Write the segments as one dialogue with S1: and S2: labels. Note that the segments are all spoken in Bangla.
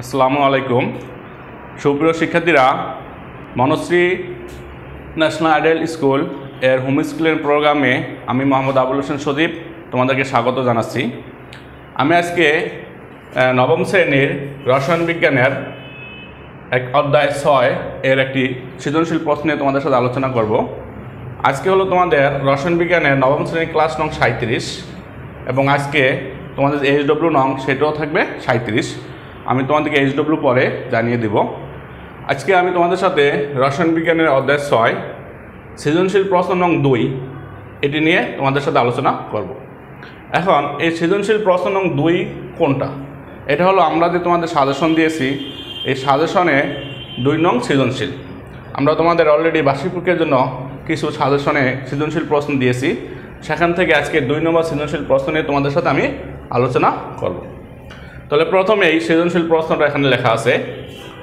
S1: আসসালামু আলাইকুম। সুপ্রিয় শিক্ষার্থীরা, মনশ্রী ন্যাশনাল আইডেল স্কুলের হোম স্কুলের প্রোগ্রামে আমি মোহাম্মদ আবুল হোসেন সদীপ তোমাদেরকে স্বাগত জানাচ্ছি। আমি আজকে নবম শ্রেণির রসায়ন বিজ্ঞানের এক অধ্যায় ছয় এর একটি সৃজনশীল প্রশ্নে তোমাদের সাথে আলোচনা করব। আজকে হলো তোমাদের রসায়ন বিজ্ঞানের নবম শ্রেণির ক্লাস নং সাঁত্রিশ এবং আজকে তোমাদের এইচডব্লিউ নং সেটাও থাকবে সাঁত্রিশ আমি তোমাদেরকে এইচডব্লিউ পরে জানিয়ে দিব। আজকে আমি তোমাদের সাথে রসায়ন বিজ্ঞানের অধ্যায় ছয়, সৃজনশীল প্রশ্ন নং দুই, এটি নিয়ে তোমাদের সাথে আলোচনা করব। এখন, এই সৃজনশীল প্রশ্ন নং দুই কোনটা? এটা হলো আমরা যে তোমাদের সাজেশন দিয়েছি, এই সাজেশনে দুই নং সৃজনশীল। আমরা তোমাদের অলরেডি বার্ষিক পরীক্ষার জন্য কিছু সাজেশনে সৃজনশীল প্রশ্ন দিয়েছি। সেখান থেকে আজকে দুই নম্বর সৃজনশীল প্রশ্ন নিয়ে তোমাদের সাথে আমি আলোচনা করব। তাহলে প্রথমেই সৃজনশীল প্রশ্নটা এখানে লেখা আছে।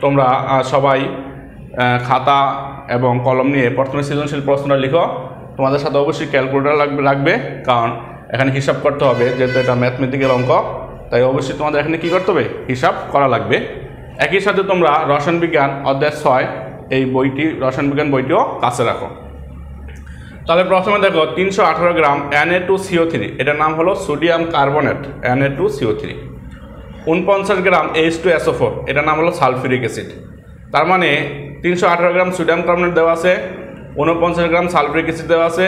S1: তোমরা সবাই খাতা এবং কলম নিয়ে প্রথমে সৃজনশীল প্রশ্নটা লিখো। তোমাদের সাথে অবশ্যই ক্যালকুলেটার লাগবে, রাখবে, কারণ এখানে হিসাব করতে হবে, যেহেতু এটা ম্যাথমেটিক্যাল অঙ্ক, তাই অবশ্যই তোমাদের এখানে কী করতে হবে? হিসাব করা লাগবে। একই সাথে তোমরা রসায়ন বিজ্ঞান অধ্যায় ছয়, এই বইটি, রসায়ন বিজ্ঞান বইটিও কাছে রাখো। তাহলে প্রথমে দেখো, তিনশো আঠারো gram A two CO three এটার নাম হলো sodium carbonate N A two CO three উনপঞ্চাশ gram H two SO four এটার নাম হলো সালফিউরিক অ্যাসিড। তার মানে তিনশো আঠারো গ্রাম সোডিয়াম কার্বনেট দেওয়া আছে, উনপঞ্চাশ গ্রাম সালফিউরিক অ্যাসিড দেওয়া আছে,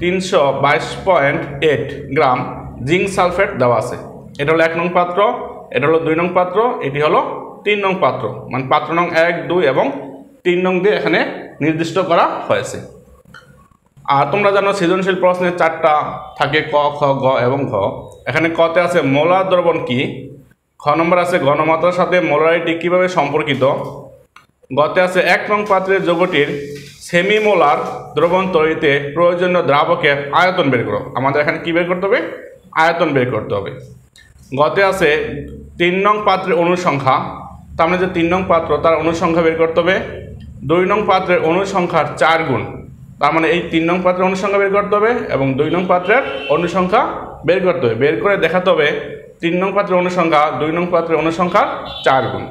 S1: তিনশো বাইশ point eight gram zinc sulphate দেওয়া আছে। এটা হলো এক নং পাত্র, এটা হলো দুই নং পাত্র, এটি হলো তিন নং পাত্র। মানে পাত্র নং এক, দুই এবং তিন নং দিয়ে এখানে নির্দিষ্ট করা হয়েছে। আর তোমরা জানো সৃজনশীল প্রশ্নের চারটা থাকে ক, খ, গ এবং ঘ। এখানে কতে আছে মোলার দ্রবণ কি? খ নম্বর আছে ঘনমাত্রার সাথে মোলারিটি কীভাবে সম্পর্কিত? গতে আছে, এক নং পাত্রের যৌগটির সেমি মোলার দ্রবণ তৈরিতে প্রয়োজনীয় দ্রাবকের আয়তন বের করো। আমাদের এখানে কি বের করতে হবে? আয়তন বের করতে হবে। গতে আছে, তিন নং পাত্রের অনুসংখ্যা, তার মানে যে তিন নং পাত্র, তার অনুসংখ্যা বের করতে হবে। দুই নং পাত্রের অনুসংখ্যার চার গুণ, তার মানে এই তিন নং পাত্রের অনুসংখ্যা বের করতে হবে এবং দুই নং পাত্রের অনুসংখ্যা বের করতে হবে। বের করে দেখাতে হবে তিন নং পাত্রের অনুসংখ্যা, দুই নং পাত্রের অনুসংখ্যার চার গুণ।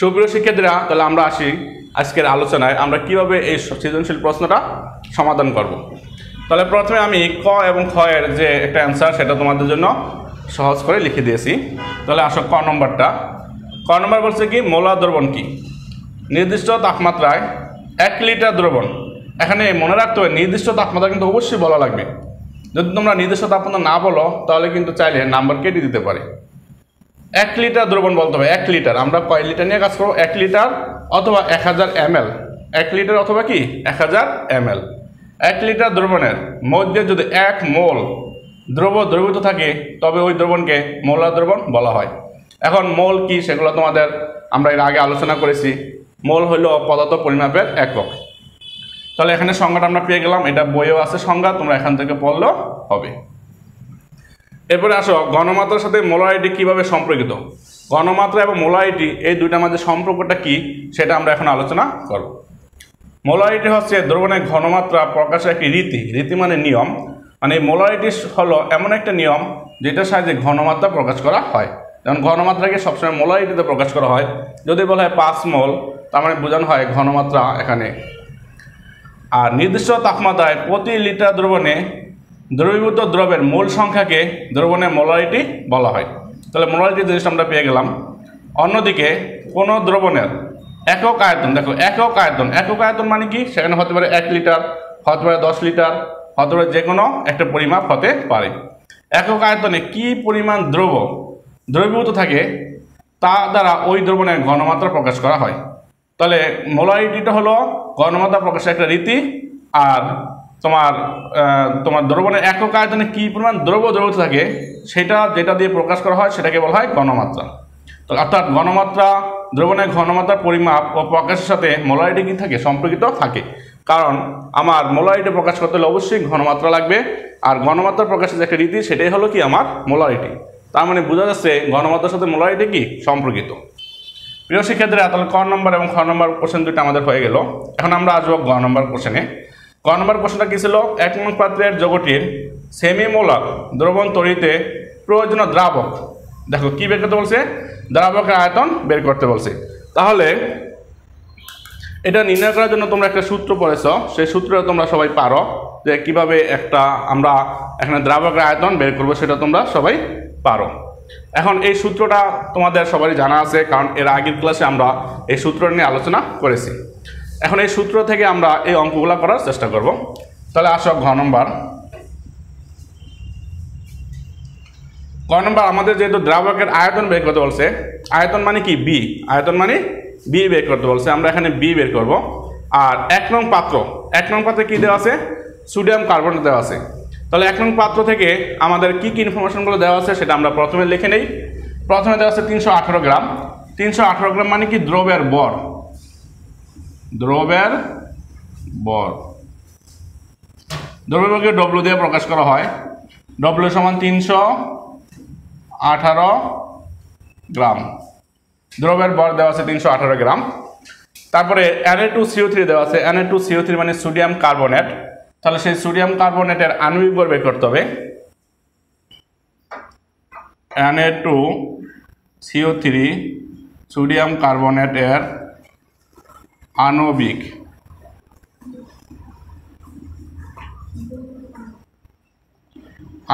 S1: সুপ্রিয় শিক্ষার্থীরা, তাহলে আমরা আসি আজকের আলোচনায়। আমরা কীভাবে এই সৃজনশীল প্রশ্নটা সমাধান করব? তাহলে প্রথমে আমি ক এবং খ এর যে একটা অ্যান্সার সেটা তোমাদের জন্য সহজ করে লিখে দিয়েছি। তাহলে আসো ক নম্বরটা। ক নম্বর বলছে কি, মোলা দ্রবণ কি? নির্দিষ্ট তাপমাত্রায় এক লিটার দ্রবণ। এখানে মনে রাখতে হবে, নির্দিষ্ট তাপমাত্রা কিন্তু অবশ্যই বলা লাগবে। যদি তোমরা নির্দিষ্ট তাপমাত্রা না বলো, তাহলে কিন্তু চাইলে নাম্বার কেটে দিতে পারে। এক লিটার দ্রবণ বলতে হবে, এক লিটার। আমরা কয় লিটার নিয়ে কাজ করব? এক লিটার অথবা এক হাজার এমএল। এক লিটার অথবা কি? এক হাজার এমএল। এক লিটার দ্রবণের মধ্যে যদি এক মোল দ্রব দ্রবীভূত থাকে, তবে ওই দ্রবণকে মোলার দ্রবণ বলা হয়। এখন মোল কি সেগুলো তোমাদের আমরা এর আগে আলোচনা করেছি। মোল হলো পদার্থ পরিমাপের একক। তাহলে এখানে সংজ্ঞাটা আমরা পেয়ে গেলাম, এটা বইয়েও আছে সংজ্ঞা, তোমরা এখান থেকে পড়লেও হবে। এরপরে আসো, গণমাত্রার সাথে মোলারিটি কীভাবে সম্পর্কিত? গণমাত্রা এবং মোলারিটি এই দুইটার মাঝে সম্পর্কটা কি সেটা আমরা এখন আলোচনা করব। মোলারিটি হচ্ছে দ্রবণের ঘনমাত্রা প্রকাশের একটি রীতি রীতি মানে নিয়ম। মানে মোলারিটি হলো এমন একটা নিয়ম যেটার সাহায্যে ঘনমাত্রা প্রকাশ করা হয়। যেমন ঘনমাত্রাকে সবসময় মোলারিটিতে প্রকাশ করা হয়। যদি বলা হয় পাঁচ মোল, তার মানে বোঝানো হয় ঘনমাত্রা এখানে আর নির্দিষ্ট তাপমাত্রায় প্রতি লিটার দ্রবণে দ্রবীভূত দ্রবের মূল সংখ্যাকে দ্রবণের মোলারিটি বলা হয়। তাহলে মোলারিটি জিনিসটা আমরা পেয়ে গেলাম। অন্যদিকে কোনো দ্রবণের একক আয়তন, দেখো, একক আয়তন। একক আয়তন মানে কি? সেখানে হতে পারে এক লিটার, হতে পারে দশ লিটার, হতে পারে যে কোনো একটা পরিমাপ হতে পারে। একক আয়তনে কি পরিমাণ দ্রব দ্রবীভূত থাকে? তা দ্বারা ওই দ্রবণের ঘনমাত্রা প্রকাশ করা হয়। তাহলে মোলারিটিটা হলো গণমাত্রা প্রকাশের একটা রীতি, আর তোমার তোমার দ্রবণের একক আয়তনে কী পরিমাণ দ্রব্য দ্রবীভূত থাকে, সেটা যেটা দিয়ে প্রকাশ করা হয় সেটাকে বলা হয় গণমাত্রা। তো অর্থাৎ গণমাত্রা, দ্রবণের ঘনমাত্রার পরিমাপ ও প্রকাশের সাথে মোলারিটি কী থাকে? সম্পর্কিত থাকে। কারণ আমার মোলারিটি প্রকাশ করতে হলে অবশ্যই ঘনমাত্রা লাগবে, আর ঘনমাত্রা প্রকাশের যে একটা রীতি, সেটাই হলো কি আমার মোলারিটি তার মানে বোঝা যাচ্ছে ঘনমাত্রার সাথে মোলারিটি কি? সম্পর্কিত। প্রিয় শিক্ষার্থীরা, তাহলে ক নম্বর এবং খ নম্বর কোশ্চেন দুটো আমাদের হয়ে গেল। এখন আমরা আসব গ নম্বর কোশ্চেনে গ নম্বর কোশ্চেনটা কী ছিল? এক নং পাত্রের জগটির সেমি মোলার দ্রবণ তৈরিতে প্রয়োজনীয় দ্রাবক। দেখো, কি বের করতে বলছে? দ্রাবকের আয়তন বের করতে বলছে। তাহলে এটা নির্ণয় করার জন্য তোমরা একটা সূত্র পড়েছ। সেই সূত্রটা তোমরা সবাই পারো যে কীভাবে একটা আমরা এখানে দ্রাবকের আয়তন বের করব, সেটা তোমরা সবাই পারো। এখন এই সূত্রটা তোমাদের সবারই জানা আছে, কারণ এর আগের ক্লাসে আমরা এই সূত্র নিয়ে আলোচনা করেছি। এখন এই সূত্র থেকে আমরা এই অঙ্কগুলো করার চেষ্টা করব। তাহলে আসো ঘ নম্বর। ক নম্বর, আমাদের যেহেতু দ্রাবকের আয়তন বের করতে বলছে, আয়তন মানে কি? বি আয়তন মানে বি বের করতে বলছে, আমরা এখানে বি বের করব। আর এক নং পাত্র, এক নং পাত্রে কী দেওয়া আছে? সোডিয়াম কার্বনেট দেওয়া আছে। তাহলে এক নং পাত্র থেকে আমাদের কি কি ইনফরমেশনগুলো দেওয়া আছে সেটা আমরা প্রথমে লিখে নেই। প্রথমে দেওয়া আছে তিনশো আঠারো গ্রাম। তিনশো আঠারো গ্রাম মানে কি? দ্রবের বর। দ্রবের বর। দ্রব্যের বরকে ডব্লু দিয়ে প্রকাশ করা হয়। ডব্লু সমান তিনশো আঠারো গ্রাম। দ্রবের বর দেওয়া আছে তিনশো আঠারো গ্রাম। তারপরে N A two CO three দেওয়া আছে। N A two CO three মানে সোডিয়াম কার্বনেট। তাহলে সেই সোডিয়াম কার্বনেটের আণবিক ভর বের করতে হবে। NA two CO three sodium কার্বনেটের আণবিক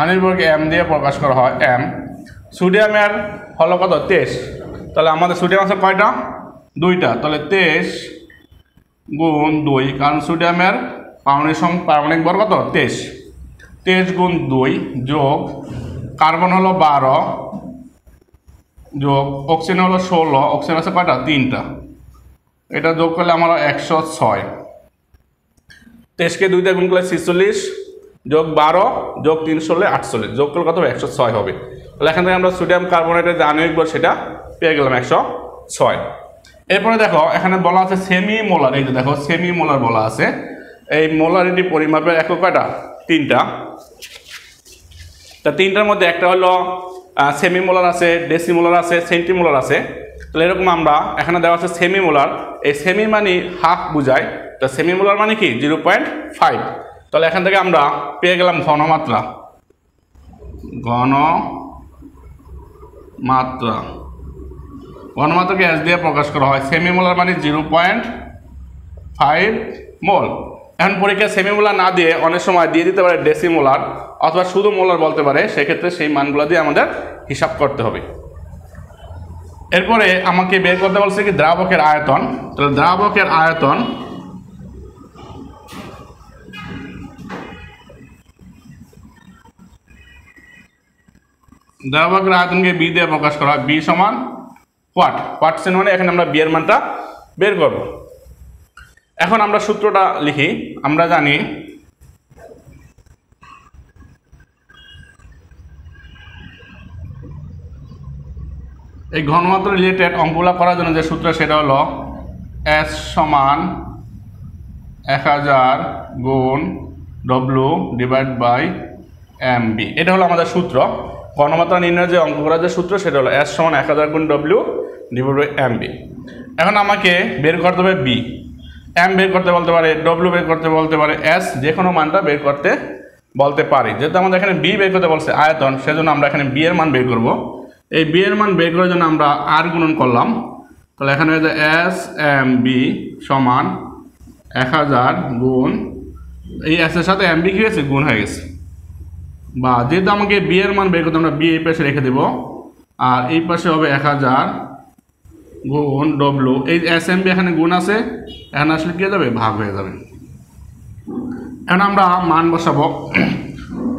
S1: আনির্ভরকে এম দিয়ে প্রকাশ করা হয় এম সোডিয়ামের হলো কত? তেইশ। তাহলে আমাদের সোডিয়াম আছে কয়টা? দুইটা। তাহলে তেইশ গুণ দুই, কারণ সোডিয়ামের পারমাণবিক সং পারমাণবিক বর কত? তেইশ। তেইশ গুণ দুই যোগ কার্বন হলো বারো, যোগ অক্সিজেন হলো ষোলো, অক্সিজেন আছে কয়টা? তিনটা। এটা যোগ করলে আমার একশো ছয়। তেইশকে দুই দিয়ে গুণ করলে ছিচল্লিশ, যোগ বারো, যোগ তিন ষোলো, আটচল্লিশ। যোগ করলে কত একশো ছয় হবে। তাহলে এখান থেকে আমরা সোডিয়াম কার্বনেটের যে আণবিক বল, সেটা পেয়ে গেলাম একশো ছয়। এরপরে দেখো, এখানে বলা আছে সেমি মোলার এই যে দেখো সেমি মোলার বলা আছে। এই মোলারিটি পরিমাপের একক কয়টা? তিনটা। তা তিনটার মধ্যে একটা হলো সেমি মোলার আছে ডেসিমোলার আছে সেন্টিমোলার আছে। তাহলে এরকম আমরা এখানে দেওয়া আছে সেমি মোলার এই সেমি মানে হাফ বুঝায়। তো সেমি মোলার মানে কি? জিরো পয়েন্ট ফাইভ তাহলে এখান থেকে আমরা পেয়ে গেলাম ঘনমাত্রা। ঘন মাত্রা ঘনমাত্রাকে এস দিয়ে প্রকাশ করা হয়। সেমি মোলার মানে জিরো পয়েন্ট ফাইভ মোল এখন পরীক্ষায় সেমি মোলার না দিয়ে অনেক সময় দিয়ে দিতে পারে ডেসি মোলার অথবা শুধু মোলার বলতে পারে, সেক্ষেত্রে সেই মানগুলো দিয়ে আমাদের হিসাব করতে হবে। এরপরে আমাকে বের করতে বলছে কি দ্রাবকের আয়তন। তাহলে দ্রাবকের আয়তন দ্রাবকের আয়তনকে বি দিয়ে প্রকাশ করা বি সমান কোয়াট পার্সেন্ট মানে এখানে আমরা বিয়ের মানটা বের করব। এখন আমরা সূত্রটা লিখি, আমরা জানি এই ঘনমাত্র রিলেটেড অঙ্কগুলা করার জন্য যে সূত্র, সেটা হলো এস সমান এক হাজার গুণ W divide by M B এটা হলো আমাদের সূত্র। ঘনমাত্রা নির্ণয়ের যে অঙ্ক করার যে সূত্র, সেটা হলো এস সমান এক হাজার গুণ W divide by M B এখন আমাকে বের করতে হবে বি এম বের করতে বলতে পারে ডব্লিউ বের করতে বলতে পারে এস যে কোনো মানটা বের করতে বলতে পারি। যেহেতু আমাদের এখানে বি বের করতে বলছে আয়তন, সেজন্য আমরা এখানে বি এর মান বের করব। এই বি এর মান বের করার জন্য আমরা আর গুণন করলাম। তাহলে এখানে হয়েছে এস এম বি সমান এক হাজার গুণ, এই এস এর সাথে এম বি কি হয়েছে? গুণ হয়ে গেছে। বা যেহেতু আমাকে বি এর মান বের করতে আমরা বি এই পাশে রেখে দেব। আর এই পাশে হবে এক হাজার গুণ ডব্লু। এই এস এম বি এখানে গুণ আছে, এখানে আসলে কী হয়ে যাবে? ভাগ হয়ে যাবে। এখন আমরা মান বসাবো।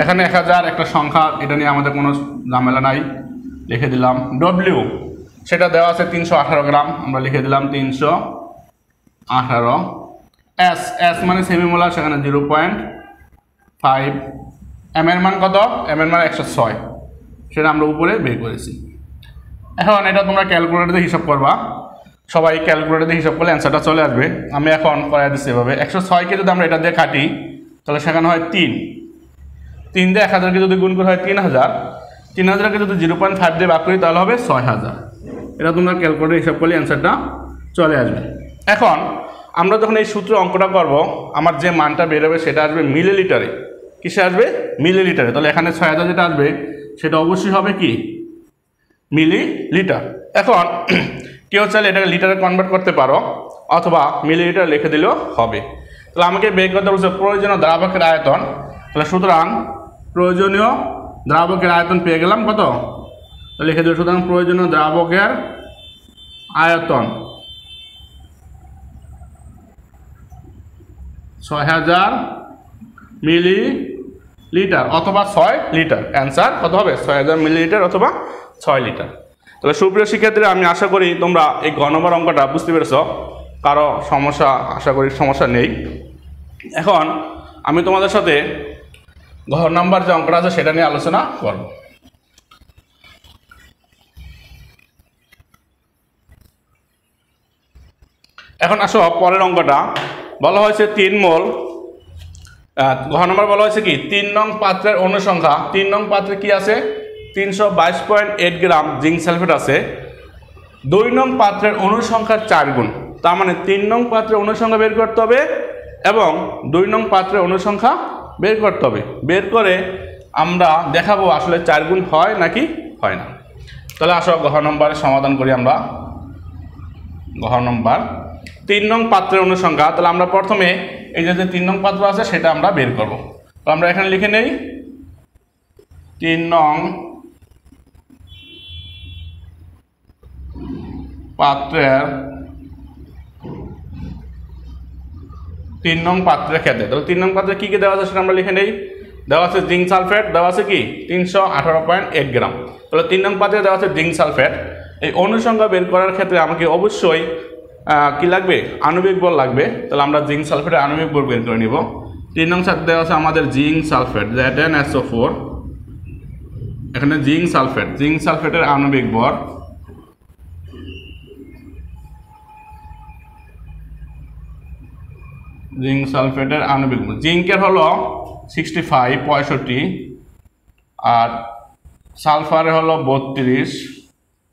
S1: এখানে এক হাজার একটা সংখ্যা, এটা নিয়ে আমাদের কোনো ঝামেলা নাই। লিখে দিলাম ডব্লিউ সেটা দেওয়া আছে তিনশো আঠারো গ্রাম। আমরা লিখে দিলাম তিনশো আঠারো। এস এস মানে সেমিমোলার সেখানে জিরো পয়েন্ট ফাইভ এম এর মান কত? এম এর মান একশো ছয়। সেটা আমরা উপরে বের করেছি। এখন এটা তোমরা ক্যালকুলেটরে হিসাব করবা। সবাই ক্যালকুলেটরে হিসাব করলে অ্যান্সারটা চলে আসবে। আমি এখন করাই দিচ্ছি এভাবে। একশো ছয়কে যদি আমরা এটা দিয়ে কাটি, তাহলে সেখানে হয় তিন। তিন দিয়ে এক হাজারকে যদি গুণ করে, হয় তিন হাজার। তিন হাজারকে যদি জিরো পয়েন্ট ফাইভ দিয়ে ভাগ করি, তাহলে হবে ছয় হাজার। এটা তোমরা ক্যালকুলেটর হিসাব করলে অ্যান্সারটা চলে আসবে। এখন আমরা যখন এই সূত্র অঙ্কটা করব, আমার যে মানটা বেরোবে সেটা আসবে মিলিলিটারে কিসে আসবে? মিলিলিটারে তাহলে এখানে ছয় হাজার যেটা আসবে, সেটা অবশ্যই হবে কি? মিলি লিটার এখন, কেউ চাইলে এটাকে লিটারে কনভার্ট করতে পারো, অথবা মিলি লিটার লিখে দিলেও হবে। তাহলে আমাকে বের করতে বলছে, প্রয়োজনীয় দ্রাবকের আয়তন। তাহলে সুতরাং, প্রয়োজনীয় দ্রাবকের আয়তন পেয়ে গেলাম কত? লিখে দেবো সুতরাং প্রয়োজনীয় দ্রাবকের আয়তন। ছয় হাজার মিলি লিটার অথবা ছয় লিটার। অ্যান্সার কত হবে? ছয় হাজার মিলি লিটার অথবা ছয় লিটার। তাহলে সুপ্রিয় শিক্ষার্থীরা, আমি আশা করি তোমরা এই গ অঙ্কটা বুঝতে পেরেছ। কারও সমস্যা, আশা করি সমস্যা নেই। এখন আমি তোমাদের সাথে ঘর নাম্বার যে অঙ্কটা আছে, সেটা নিয়ে আলোচনা করব। এখন আসো, পরের অঙ্কটা। বলা হয়েছে তিন মোল ঘ নম্বর বলা হয়েছে কি? তিন নং পাত্রের অনুসংখ্যা তিন নং পাত্রে কি আছে? তিনশো বাইশ point eight gram zinc sulphate আছে। দুই নং পাত্রের অনুসংখ্যার চার গুণ। তার মানে তিন নং পাত্রের অনুসংখ্যা বের করতে হবে এবং দুই নং পাত্রের অনুসংখ্যা বের করতে হবে। বের করে আমরা দেখাবো আসলে চার গুণ হয় নাকি হয় না। তাহলে আসো গহ নম্বরের সমাধান করি আমরা। গহ নম্বর তিন নং পাত্রের অনুসংখ্যা। তাহলে আমরা প্রথমে এই যে তিন নং পাত্র আছে সেটা আমরা বের করব। তো আমরা এখানে লিখে নেই। তিন নং পাত্রের তিন নং পাত্রের ক্ষেত্রে তাহলে তিন নং পাত্রে কী কী দেওয়া আছে সেটা আমরা লিখে নেই। দেওয়া আছে জিঙ্ক সালফেট, দেওয়া আছে কি? তিনশো আঠারো পয়েন্ট এক গ্রাম। তাহলে তিন নং পাত্রে দেওয়া আছে জিঙ্ক সালফেট। এই অনুসংখ্যা বের করার ক্ষেত্রে আমাকে অবশ্যই কি লাগবে? আণবিক বল লাগবে। তাহলে আমরা জিঙ্ক সালফেটের আণবিক বল বের করে নিব। তিন নং সাথে দেওয়া আছে আমাদের zinc sulphate that N SO four এখানে জিঙ্ক সালফেট, জিঙ্ক সালফেটের আণবিক বর জিঙ্ক সালফেটের আণবিক জিঙ্কের হলো সিক্সটি ফাইভ পঁয়ষট্টি, আর সালফারের হলো বত্রিশ,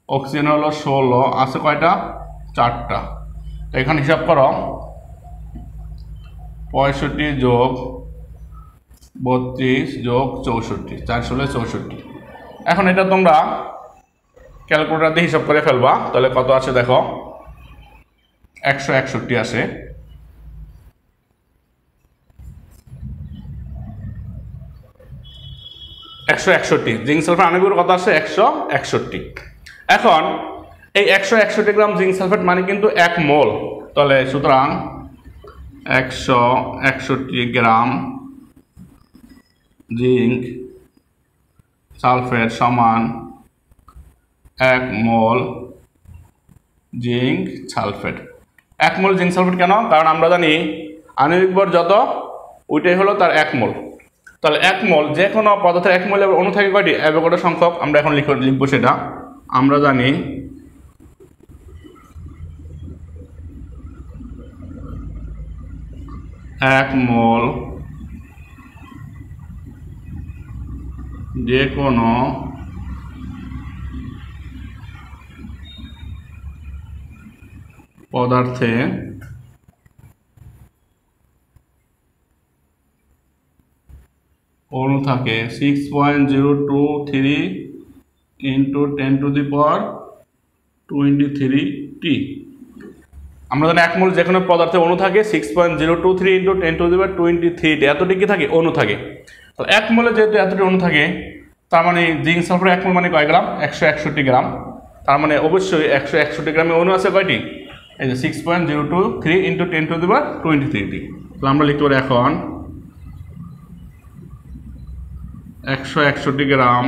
S1: অক্সিজেন হলো ষোলো, আছে কয়টা? চারটা। তো এখানে হিসাব করো। পঁয়ষট্টি যোগ বত্রিশ যোগ চৌষট্টি চার ষোলো চৌষট্টি। এখন এটা তোমরা ক্যালকুলেটার দিয়ে হিসাব করে ফেলবা। তাহলে কত আছে দেখো? একশো একষট্টি আসে। একশো একষট্টি। জিঙ্ক সালফেট আণবিক কত আসে একশো একষট্টি। এখন, এই একশো একষট্টি গ্রাম জিঙ্ক সালফেট মানে কিন্তু এক মোল। তাহলে সুতরাং একশো একষট্টি গ্রাম জিঙ্ক সালফেট সমান এক মোল জিঙ্ক সালফেট। এক মোল জিঙ্ক সালফেট কেন? কারণ আমরা জানি আণবিক বর যত, ওইটাই হলো তার এক মোল। তাহলে এক মোল, যে কোনো পদার্থের এক মোল অনু থাকে কয়টি? অ্যাভোগাড্রো সংখ্যক, আমরা এখন লিখ লিখব সেটা। আমরা জানি এক মোল যে কোনো পদার্থে অনু থাকে। Six point zero two three into ten to the power twenty three টি আমরা জানি এক মোল যে কোনো পদার্থে অনু থাকে six point zero two three into ten to the power twenty three টি এতটি কি থাকে? অনু থাকে। তো এক মোলে যেহেতু এতটি অনু থাকে, তার মানে জিঙ্ক সালফার এক মোল মানে কয় গ্রাম? একশো একষট্টি গ্রাম। তার মানে অবশ্যই একশো একষট্টি গ্রামে অনু আছে কয়টি? এই যে six point zero two three into ten to the power twenty three টি তো আমরা লিখতে পারি এখন একশো একষট্টি গ্রাম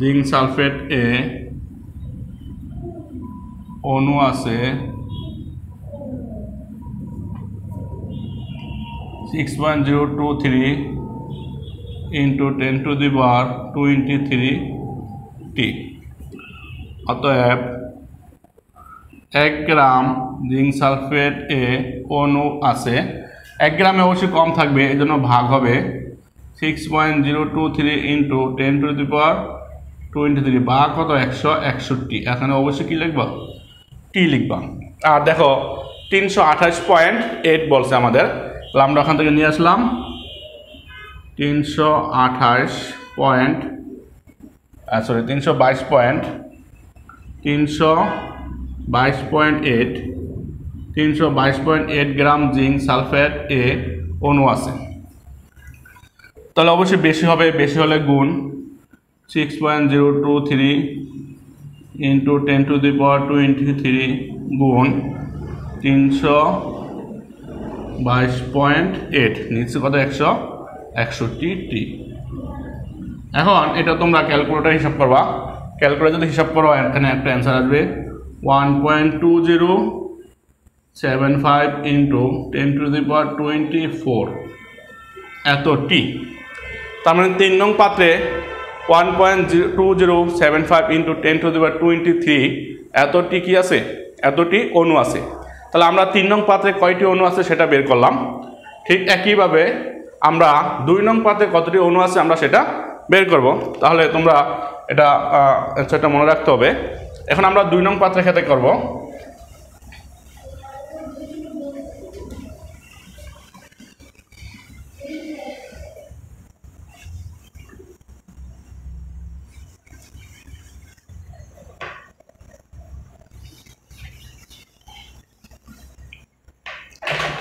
S1: জিঙ্ক সালফেট এ অণু আছে six point zero two three into ten to the bar twenty three টি অতএব এক গ্রাম জিঙ্ক সালফেট এ অণু আছে এক গ্রামে অবশ্যই কম থাকবে এই জন্য ভাগ হবে six point zero two three into ten to the power twenty three ভাগ কত? একশো একষট্টি। এখানে অবশ্যই কী লিখবা? টি লিখবা। আর দেখো, তিনশো আঠাশ পয়েন্ট এইট বলছে আমাদের। আমরা ওখান থেকে নিয়ে আসলাম। তিনশো আঠাশ পয়েন্ট সরি তিনশো বাইশ পয়েন্ট তিনশো বাইশ পয়েন্ট এইট তিনশো বাইশ point eight gram zinc sulphate এ অণু আছে। তাহলে অবশ্যই বেশি হবে, বেশি হলে গুণ six point zero two three into ten to the power twenty three গুণ তিনশো বাইশ পয়েন্ট এইট নিচে কত? একশো একষট্টি টি। এখন এটা তোমরা ক্যালকুলেটার হিসাব করবা। ক্যালকুলেটার যদি হিসাব করো, এখানে একটা অ্যান্সার আসবে। One point two zero seven five into ten to the power twenty four এত টি তার মানে তিন নং পাত্রে one point two zero seven five into ten to the power twenty three এত টি কি আছে? এতটি অণু আছে। তাহলে আমরা তিন নং পাত্রে কয়টি অণু আছে সেটা বের করলাম। ঠিক একইভাবে আমরা দুই নং পাত্রে কতটি অণু আছে আমরা সেটা বের করব। তাহলে তোমরা এটা সেটা মনে রাখতে হবে। এখন আমরা দুই নং পাত্রের ক্ষেত্রে করব।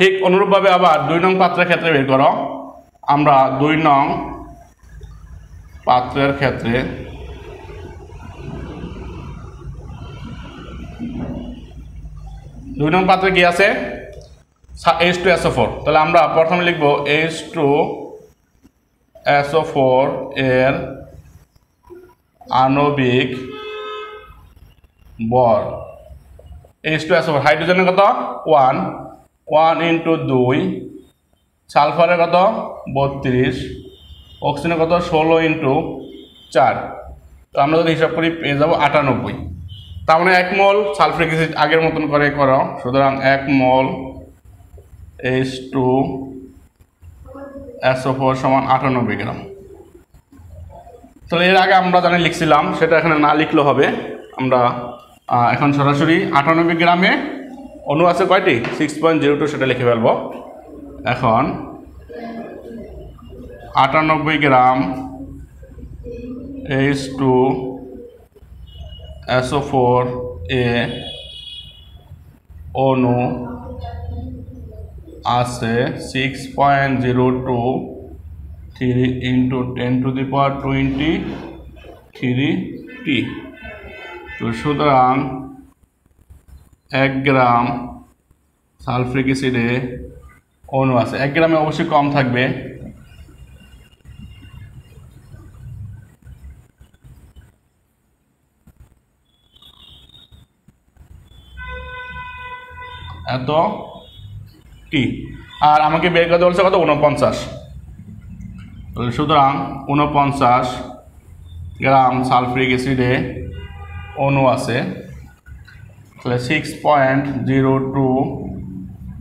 S1: ঠিক অনুরূপভাবে আবার দুই নং পাত্রের ক্ষেত্রে বের করো। আমরা দুই নং পাত্রের ক্ষেত্রে দুই নং পাত্রে কি আছে? এইচ টু এসও ফোর তাহলে আমরা প্রথমে লিখব এইচ টু এসও ফোর এর আণবিক বর এইচ টু এসও ফোর হাইড্রোজেনের কত? ওয়ান ওয়ান ইন্টু দুই, সালফারের কত? বত্রিশ। অক্সিজেনের কত? ষোলো ইন্টু চার। তো আমরা যদি হিসাব করি, পেয়ে যাব আটানব্বই। তার মানে এক মল সালফারিক অ্যাসিড আগের মতন করে করো সুতরাং এক mole H two SO four সমান আটানব্বই গ্রাম। তাহলে এর আগে আমরা জানি লিখছিলাম, সেটা এখানে না লিখলেও হবে। আমরা এখন সরাসরি আটানব্বই গ্রামে অনু আছে কয়টি? সিক্স পয়েন্ট জিরো টু সেটা লিখে ফেলব। এখন আটানব্বই gram H two SO four এ অনু আছে six point zero two three into ten to the power twenty three টি তো সুতরাং এক গ্রাম সালফ্রিক অ্যাসিডে অণু আছে। এক গ্রামে অবশ্যই কম থাকবে। এত? টি আর আমাকে বের করতে বলছে কত? উনপঞ্চাশ সুতরাং উনপঞ্চাশ গ্রাম সালফ্রিক অ্যাসিডে অণু আছে। তাহলে six point zero two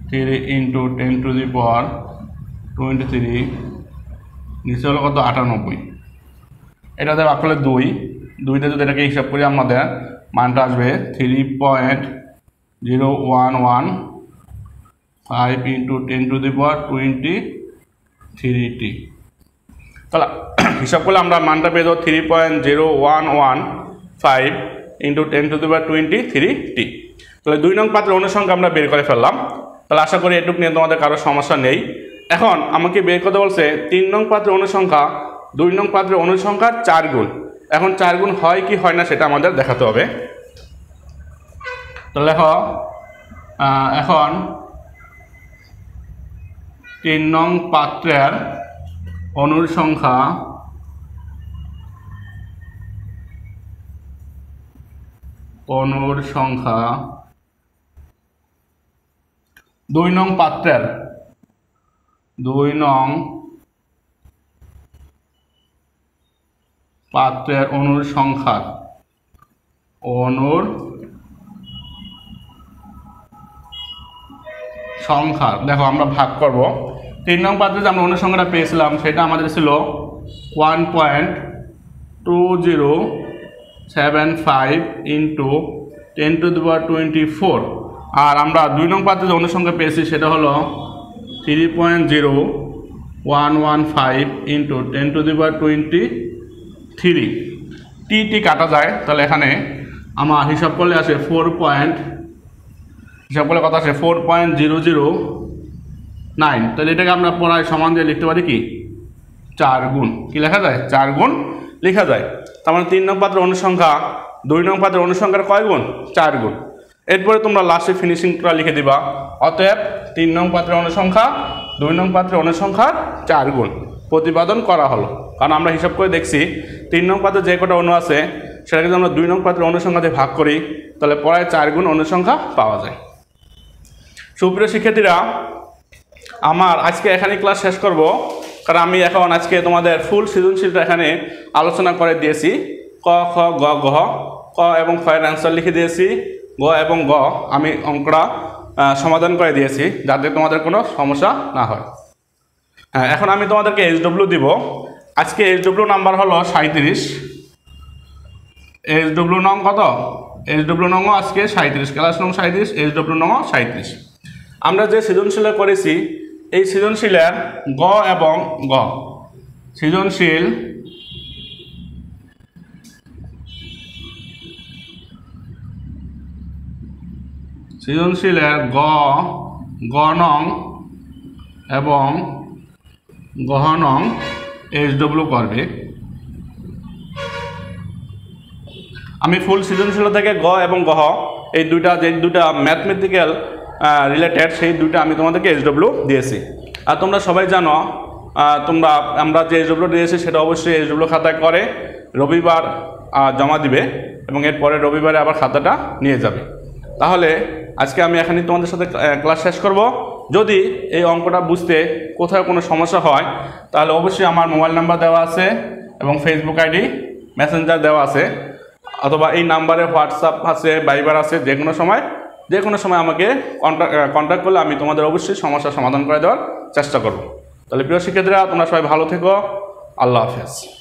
S1: three into ten to the power twenty three নিচে হলো কত? আটানব্বই। এটাতে ভাগ করলে দুই। দুইটা যদি এটাকে হিসাব করি, আমাদের মানটা আসবে three point zero one one five into ten to the power twenty three টি তাহলে হিসাব করলে আমরা মানটা পেয়ে যাব three point zero one one five into ten to the twenty three টি তাহলে দুই নং পাত্রের অনুসংখ্যা আমরা বের করে ফেললাম। তাহলে আশা করি এটুক নিয়ে তোমাদের কারও সমস্যা নেই। এখন আমাকে বের করতে বলছে, তিন নং পাত্রের অনুসংখ্যা, দুই নং পাত্রের অনুসংখ্যার চার গুণ। এখন চার গুণ হয় কি হয় না সেটা আমাদের দেখাতে হবে। তো লেখো এখন তিন নং পাত্রের অনুর সংখ্যা অনুর সংখ্যা দুই নং পাত্রের, দুই নং পাত্রের অনুর সংখ্যা অনুর সংখ্যা। দেখো, আমরা ভাগ করব। তিন নং পাত্রে যে আমরা অনুসংখ্যাটা পেয়েছিলাম, সেটা আমাদের ছিল one point two zero seven five into ten to the power twenty four আর আমরা দুই নং পাত্রে যে অনুসংখ্যা পেয়েছি, সেটা হলো three point zero one one five into ten to the power twenty three টি টি কাটা যায়, তাহলে এখানে আমার হিসাব করলে আসে ফোর পয়েন্ট হিসাব করলে কথা আসে four point zero zero nine তাহলে এটাকে আমরা পড়ায় সমান দিয়ে লিখতে পারি কি? চার গুণ। কি লেখা যায়? চার গুণ লেখা যায়। তার মানে তিন নং পাত্রের অনুসংখ্যা, দুই নং পাত্রের অনুসংখ্যার কয় গুণ? চার গুণ। এরপরে তোমরা লাস্টে ফিনিশিংটা লিখে দিবা। অতএব তিন নং পাত্রের অনুসংখ্যা, দুই নং পাত্রের অনুসংখ্যার চার গুণ। প্রতিপাদন করা হলো। কারণ আমরা হিসাব করে দেখছি, তিন নং পাত্রে যে কটা অনু আছে, সেটাকে যদি আমরা দুই নং পাত্রের অনুসংখ্যা দিয়ে ভাগ করি, তাহলে পড়ায় চার গুণ অনুসংখ্যা পাওয়া যায়। সুপ্রিয় শিক্ষার্থীরা, আমার আজকে এখানে ক্লাস শেষ করব। কারণ আমি এখন আজকে তোমাদের ফুল সৃজনশীলটা এখানে আলোচনা করে দিয়েছি। ক, খ, গ গ ক এবং খয়ের অ্যান্সার লিখে দিয়েছি। গ এবং গ আমি অঙ্কটা সমাধান করে দিয়েছি যাতে তোমাদের কোনো সমস্যা না হয়। হ্যাঁ এখন আমি তোমাদেরকে এইচডব্লিউ দিব। আজকে এইচডব্লিউ নাম্বার হলো সাঁত্রিশ এইচডব্লিউ নং কত? এইচডব্লিউ নংও আজকে সাঁত্রিশ ক্লাস নং সাঁত্রিশ এইচডব্লিউ নং সাঁত্রিশ আমরা যে সৃজনশীলে করেছি এই সৃজনশীলের গ এবং গ। সৃজনশীল সৃজনশীলের গ গ নং এবং গহ নং এইচডব্লিউ করবে। আমি ফুল সৃজনশীল থেকে গ এবং গহ এই দুইটা, যে দুটা ম্যাথমেটিক্যাল রিলেটেড সেই দুইটা আমি তোমাদেরকে এইচডব্লিউ দিয়েছি। আর তোমরা সবাই জানো তোমরা, আমরা যে এইচডব্লিউ দিয়েছি সেটা অবশ্যই এইচডব্লিউ খাতায় করে রবিবার জমা দিবে এবং এরপরে রবিবারে আবার খাতাটা নিয়ে যাবে। তাহলে আজকে আমি এখানে তোমাদের সাথে ক্লাস শেষ করব। যদি এই অঙ্কটা বুঝতে কোথাও কোনো সমস্যা হয়, তাহলে অবশ্যই আমার মোবাইল নাম্বার দেওয়া আছে এবং ফেসবুক আইডি মেসেঞ্জার দেওয়া আছে, অথবা এই নাম্বারে হোয়াটসঅ্যাপ আছে বাইবার আছে যে কোনো সময় যে কোনো সময় আমাকে কন্ট্যাক্ট কন্ট্যাক্ট করলে আমি তোমাদের অবশ্যই সমস্যার সমাধান করে দেওয়ার চেষ্টা করব। তাহলে প্রিয় শিক্ষার্থীরা, তোমরা সবাই ভালো থেকো। আল্লাহ হাফেজ।